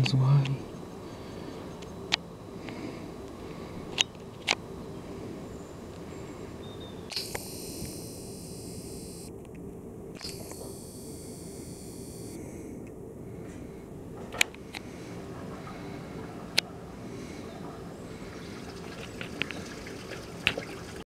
as well.